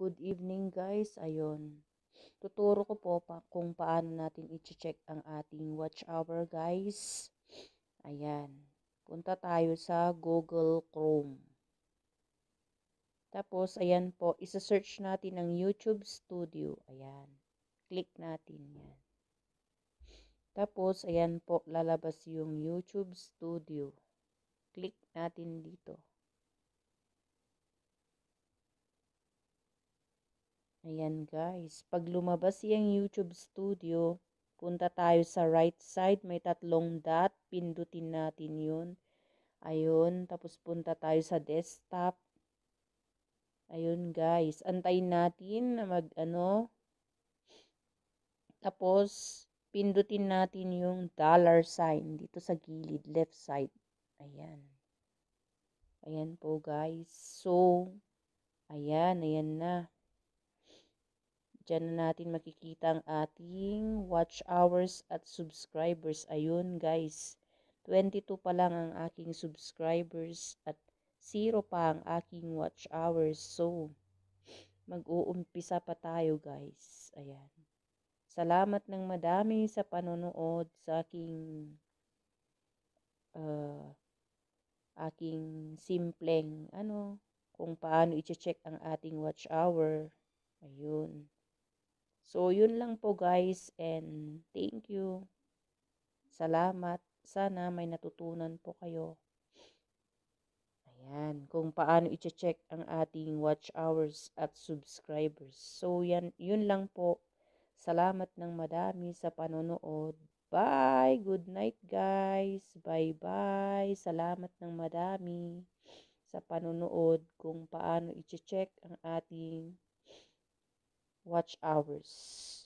good evening guys. Ayun. Tuturo ko po pa kung paano natin i-check ang ating watch hour guys. Ayan. Punta tayo sa Google Chrome. Tapos, ayan po, isa-search natin ang YouTube Studio. Ayan. Click natin yan. Tapos, ayan po, lalabas yung YouTube Studio. Click natin dito. Ayan guys, pag lumabas yung YouTube Studio, punta tayo sa right side, may tatlong dot, pindutin natin yun. Ayun, tapos punta tayo sa desktop. Ayun guys, antayin natin na mag ano. Tapos, pindutin natin yung dollar sign dito sa gilid, left side. Ayan. Ayan po guys. So, ayan, ayan na. Diyan na natin makikita ang ating watch hours at subscribers. Ayun guys, 22 pa lang ang aking subscribers at 0 pa ang aking watch hours. So, mag-uumpisa pa tayo guys. Ayan. Salamat ng madami sa panonood sa aking uh, aking simpleng ano kung paano i-check ang ating watch hour. Ayun. So, yun lang po guys and thank you. Salamat. Sana may natutunan po kayo. Ayan, kung paano i-check ang ating watch hours at subscribers. So, yan, yun lang po. Salamat ng madami sa panonood. Bye! Good night guys! Bye-bye! Salamat ng madami sa panonood kung paano i-check ang ating watch hours.